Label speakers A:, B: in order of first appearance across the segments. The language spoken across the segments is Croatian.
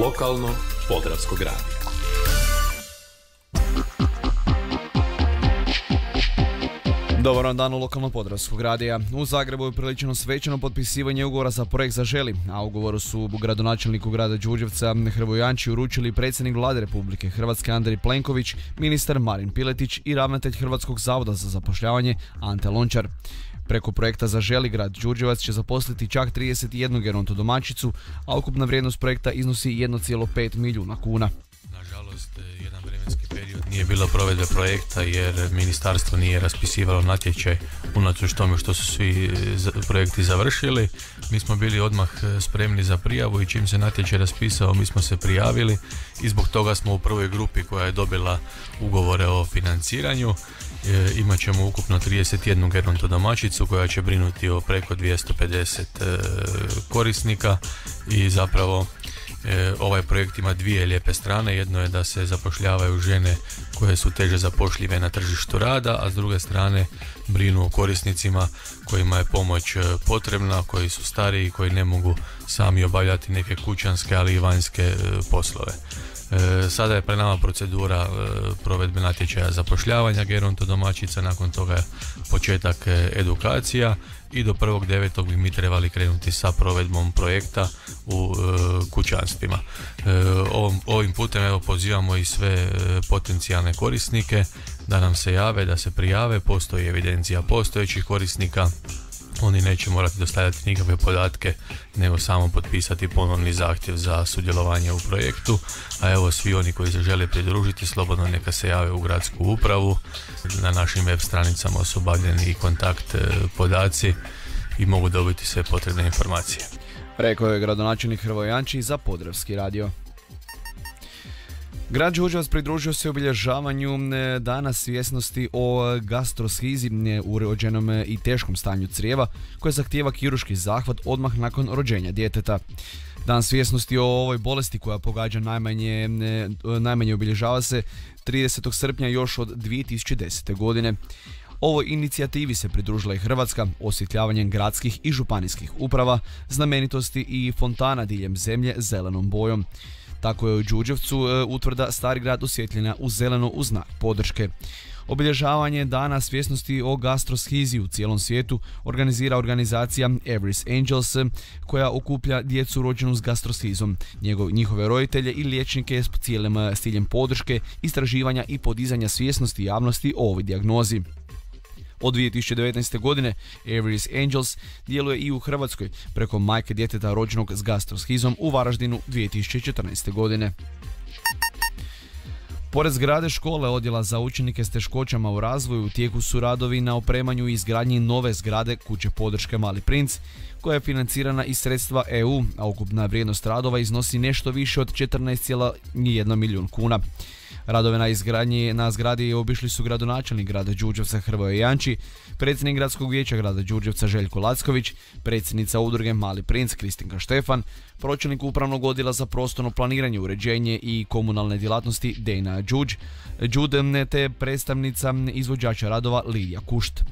A: Lokalno Podravskog radija.
B: Dobar dan u lokalno podravskog radija. U Zagrebu je priličeno svećeno potpisivanje ugovora za projekt Zaželi, a ugovoru su gradonačelniku grada Đurđevca Hrvoju Janči uručili predsjednik vlade Republike Hrvatske Andrej Plenković, ministar Marin Piletić i ravnatelj Hrvatskog zavoda za zapošljavanje Ante Lončar. Preko projekta Zaželi grad Đurđevac će zaposliti čak 31 geronto domaćicu, a ukupna vrijednost projekta iznosi 1,5 milijuna kuna.
C: Nažalost, jedan vremenski period nije bilo provedbe projekta jer ministarstvo nije raspisivalo natječaj unatoč tome što su svi projekti završili. Mi smo bili odmah e, spremni za prijavu i čim se natječaj raspisao mi smo se prijavili i zbog toga smo u prvoj grupi koja je dobila ugovore o financiranju. E, imat ćemo ukupno 31 geronto domaćicu koja će brinuti o preko 250 e, korisnika i zapravo E, ovaj projekt ima dvije lijepe strane. Jedno je da se zapošljavaju žene koje su teže zapošljive na tržištu rada, a s druge strane brinu o korisnicima kojima je pomoć potrebna, koji su stariji, koji ne mogu sami obavljati neke kućanske, ali i vanjske poslove. Sada je pre nama procedura provedbe natječaja zapošljavanja geronto domaćica, nakon toga početak edukacija i do 1.9. bi mi trebali krenuti sa provedbom projekta u e, kućanstvima. E, ovim putem evo pozivamo i sve e, potencijalne korisnike da nam se jave, da se prijave, postoji evidencija postojećih korisnika, oni neće morati dostavljati nikakve podatke nego samo potpisati ponovni zahtjev za sudjelovanje u projektu a evo svi oni koji se žele pridružiti slobodno neka se jave u gradsku upravu na našim web stranicama su obavljeni i kontakt podaci i mogu dobiti sve potrebne informacije.
B: Rekao je gradonačelnik Hrvojanči za Podravski radio. Grad Đurđevac pridružio se obilježavanju e, dana svjesnosti o gastroshizi urođenom e, i teškom stanju crijeva koje zahtijeva kiruški zahvat odmah nakon rođenja djeteta. Dan svjesnosti o ovoj bolesti koja pogađa najmanje, e, najmanje obilježava se 30. srpnja još od 2010. godine. Ovoj inicijativi se pridružila i Hrvatska osvjetljavanjem gradskih i županijskih uprava, znamenitosti i fontana diljem zemlje zelenom bojom. Tako je u Đuđevcu e, utvrda Stari grad osvjetljena u zeleno u znak podrške. Obilježavanje dana svjesnosti o gastroshizi u cijelom svijetu organizira organizacija Everest Angels koja okuplja djecu rođenu s gastroshizom, njihove roditelje i liječnike s s ciljem podrške, istraživanja i podizanja svjesnosti javnosti o ovoj dijagnozi. Od 2019. godine Aries Angels djeluje i u Hrvatskoj preko majke djeteta rođenog s gastroshizom u Varaždinu 2014. godine. Pored zgrade škole odjela za učenike s teškoćama u razvoju u tijeku su radovi na opremanju i izgradnji nove zgrade kuće podrške Mali princ, koja je financirana iz sredstva EU, a ukupna vrijednost radova iznosi nešto više od 14,1 milijun kuna. Radove na izgradnji na zgradi obišli su gradonačelnik grada Đurđevca Hrvoje Janči, predsjednik gradskog vijeća grada Đurđevca Željko Lacković, predsjednica udruge Mali princ Kristinka Štefan, pročelnik upravnog odjela za prostorno planiranje, uređenje i komunalne djelatnosti Dejna Đuđ, Đudemne te predstavnica izvođača radova Lidija Kušt.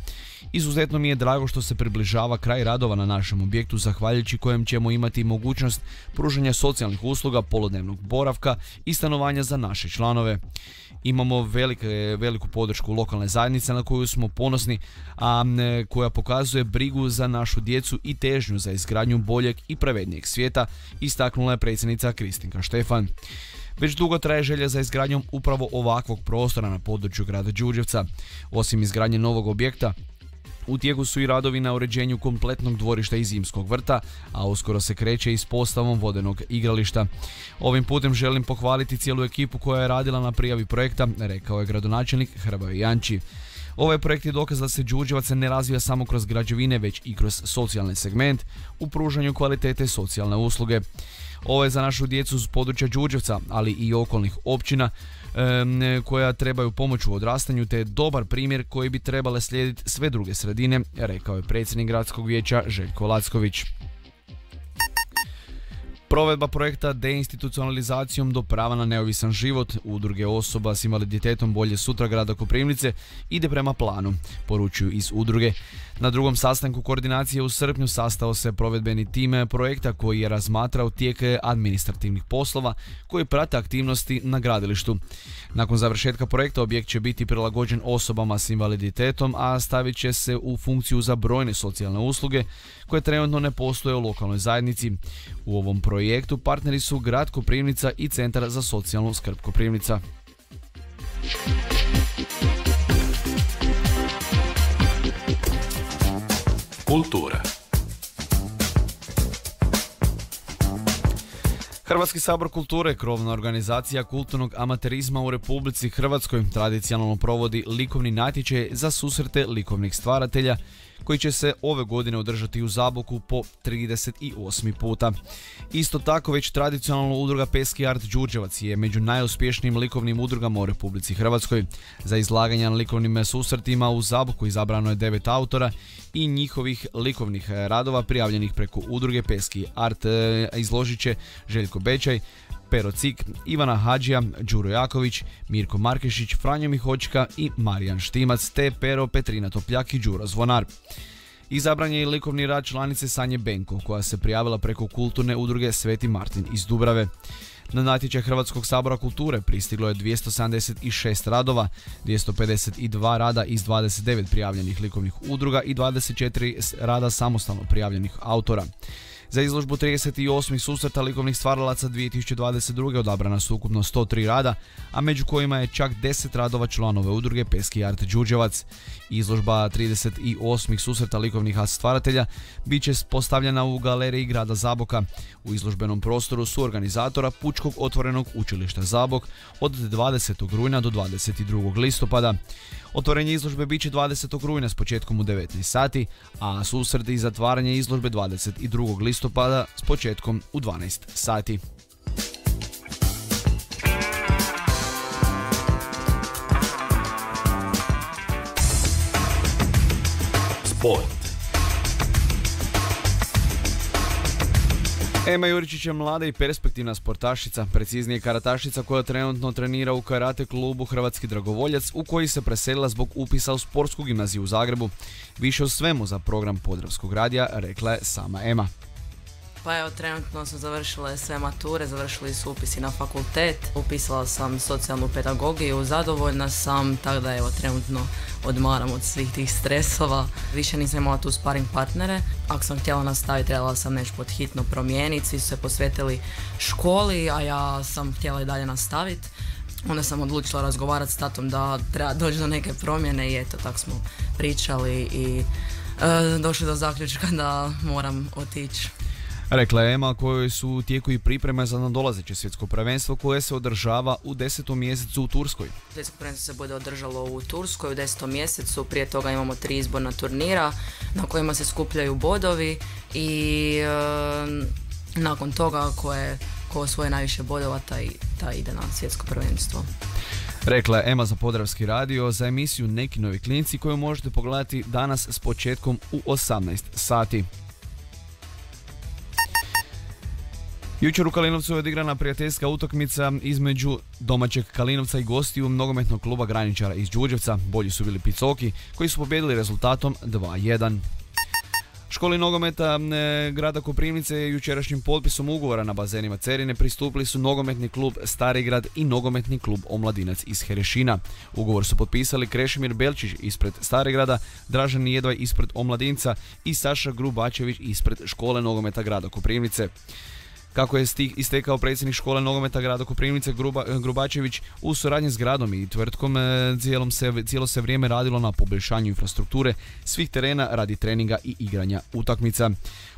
B: Izuzetno mi je drago što se približava kraj radova na našem objektu zahvaljujući kojem ćemo imati mogućnost pružanja socijalnih usluga, polodnevnog boravka i stanovanja za naše članove. Imamo velike, veliku podršku lokalne zajednice na koju smo ponosni, a koja pokazuje brigu za našu djecu i težnju za izgradnju boljeg i pravednijeg svijeta, istaknula je predsjednica Kristinka Štefan. Već dugo traje želja za izgradnjom upravo ovakvog prostora na području grada Đurđevca. Osim izgradnje novog objekta, u tijeku su i radovi na uređenju kompletnog dvorišta i zimskog vrta, a uskoro se kreće i s postavom vodenog igrališta. Ovim putem želim pohvaliti cijelu ekipu koja je radila na prijavi projekta, rekao je gradonačelnik Hrvoje Janči. Ovaj projekt je dokaz da se Đurđevac ne razvija samo kroz građevine, već i kroz socijalni segment u pružanju kvalitete socijalne usluge. Ovo je za našu djecu s područja Đurđevca, ali i okolnih općina, koja trebaju pomoć u odrastanju te dobar primjer koji bi trebale slijediti sve druge sredine, rekao je predsjednik gradskog vijeća Željko Lacković. Provedba projekta deinstitucionalizacijom do prava na neovisan život udruge osoba s invaliditetom Bolje sutra grada Koprivnice ide prema planu, poručuju iz udruge. Na drugom sastanku koordinacije u srpnju sastao se provedbeni tim projekta koji je razmatrao tijek administrativnih poslova koji prate aktivnosti na gradilištu. Nakon završetka projekta objekt će biti prilagođen osobama s invaliditetom, a stavit će se u funkciju za brojne socijalne usluge koje trenutno ne postoje u lokalnoj zajednici. U ovom projektu partneri su Grad Koprivnica i Centar za socijalnu skrb Koprivnica.
A: Kultura
B: Hrvatski sabor kulture, krovna organizacija kulturnog amaterizma u Republici Hrvatskoj, tradicionalno provodi likovni natječaj za susrete likovnih stvaratelja koji će se ove godine održati u Zaboku po 38. puta. Isto tako već tradicionalno udruga Peski Art Đurđevac je među najuspješnijim likovnim udrugama u Republici Hrvatskoj. Za izlaganje na likovnim susretima u Zaboku izabrano je devet autora i njihovih likovnih radova prijavljenih preko udruge Peski Art e, izložit će Željko Bečaj, Pero Cik, Ivana Hadžija, Đuro Jaković, Mirko Markešić, Franjo Mihoćka i Marijan Štimac, te Pero Petrina Topljak i Đuro Zvonar. Izabran je i likovni rad članice Sanje Benko, koja se prijavila preko kulturne udruge Sveti Martin iz Dubrave. Na natječaj Hrvatskog sabora kulture pristiglo je 276 radova, 252 rada iz 29 prijavljenih likovnih udruga i 24 rada samostalno prijavljenih autora. Za izložbu 38. susreta likovnih stvaralaca 2022. odabrana su ukupno 103 rada, a među kojima je čak 10 radova članove udruge Peski Art Đuđevac. Izložba 38. susreta likovnih stvaratelja bit će postavljena u galeriji grada Zaboka. U izložbenom prostoru su organizatora Pučkog otvorenog učilišta Zabok od 20. rujna do 22. listopada. Otvorenje izložbe bit će 20. rujna s početkom u 19 sati, a susret i zatvaranje izložbe 22. listopada s početkom u 12 sati.
A: Sport.
B: Ema Juričić je mlada i perspektivna sportašica, preciznije karatašica koja trenutno trenira u karate klubu Hrvatski dragovoljac u koji se preselila zbog upisa u sportsku gimnaziju u Zagrebu. Više o svemu za program Podravskog radija rekla je sama Ema.
D: Pa evo, trenutno sam završila sve mature, završili su upisi na fakultet, upisala sam socijalnu pedagogiju, zadovoljna sam, tako da evo, trenutno odmaram od svih tih stresova. Više nisam imala tu sparing partnere. Ako sam htjela nastaviti, trebala sam nešto pod hitno promijeniti, svi su se posvetili školi, a ja sam htjela i dalje nastaviti. Onda sam odlučila razgovarati s tatom da treba doći do neke promjene i eto, tako smo pričali i e, došli do zaključka da moram otići.
B: Rekla je Ema kojoj su u tijeku i pripreme za nadolazeće svjetsko prvenstvo koje se održava u desetom mjesecu u Turskoj.
D: Svjetsko prvenstvo se bude održalo u Turskoj u desetom mjesecu, prije toga imamo tri izborna turnira na kojima se skupljaju bodovi i nakon toga ko, je, ko osvoje najviše bodova taj, taj ide na svjetsko prvenstvo.
B: Rekla je Ema za Podravski radio za emisiju Neki novi klinci koju možete pogledati danas s početkom u 18 sati. Jučer u Kalinovcu je odigrana prijateljska utakmica između domaćeg Kalinovca i gostiju nogometnog kluba Graničara iz Đurđevca. Bolji su bili Picoki koji su pobjedili rezultatom 2-1. Školi nogometa e, grada Koprivnice jučerašnjim potpisom ugovora na bazenima Cerine pristupili su nogometni klub Starigrad i nogometni klub Omladinac iz Herešina. Ugovor su potpisali Krešimir Belčić ispred Starigrada, Dražan Jedvaj ispred Omladinca i Saša Grubačević ispred škole nogometa grada Koprivnice. Kako je istekao predsjednik škole nogometa grada Koprivnice Gruba, Grubačević u suradnji s gradom i tvrtkom e, cijelom se, cijelo se vrijeme radilo na poboljšanju infrastrukture svih terena radi treninga i igranja utakmica.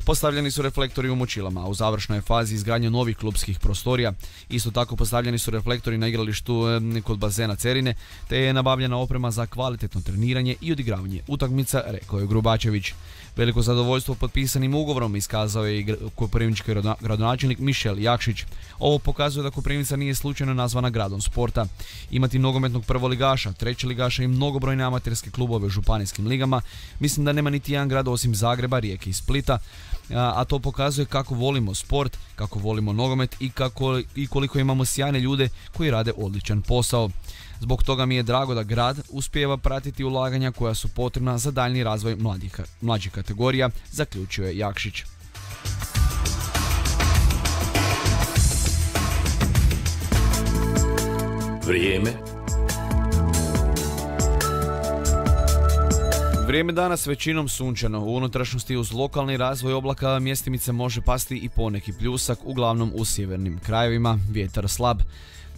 B: Postavljeni su reflektori u močilama, a u završnoj fazi izgradnje novih klubskih prostorija. Isto tako postavljeni su reflektori na igralištu kod bazena Cerine, te je nabavljena oprema za kvalitetno treniranje i odigravanje utakmica, rekao je Grubačević. Veliko zadovoljstvo potpisanim ugovorom iskazao je i koprivnički gradonačelnik gradonačelnik Mišel Jakšić. Ovo pokazuje da Koprivnica nije slučajno nazvana gradom sporta. Imati nogometnog prvoligaša, treći ligaša i mnogobrojne amaterske klubove u županijskim ligama, mislim da nema niti jedan grad osim Zagreba, Rijeke i Splita, a to pokazuje kako volimo sport, kako volimo nogomet i, kako, i koliko imamo sjajne ljude koji rade odličan posao. Zbog toga mi je drago da grad uspijeva pratiti ulaganja koja su potrebna za daljni razvoj mladih, mlađih kategorija, zaključio je Jakšić.
A: Vrijeme
B: Vrijeme danas većinom sunčano. U unutrašnjosti uz lokalni razvoj oblaka mjestimice može pasti i poneki pljusak, uglavnom u sjevernim krajevima, vjetar slab.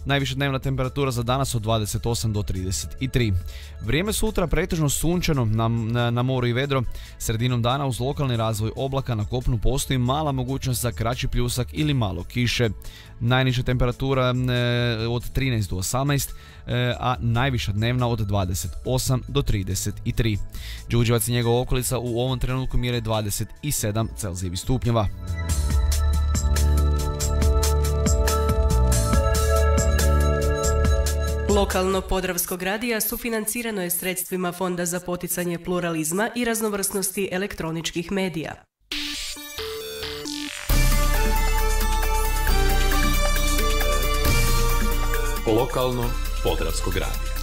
B: Najviša dnevna temperatura za danas od 28 do 33. Vrijeme sutra pretežno sunčano na, na, moru i vedro. Sredinom dana uz lokalni razvoj oblaka na kopnu postoji mala mogućnost za kraći pljusak ili malo kiše. Najniža temperatura e, od 13 do 18, e, a najviša dnevna od 28 do 33. Đuđevac i njegova okolica u ovom trenutku mjere 27 Celzijevih stupnjeva.
E: Lokalno Podravskog radija sufinancirano je sredstvima Fonda za poticanje pluralizma i raznovrsnosti elektroničkih medija.
A: Lokalno Podravskog radija.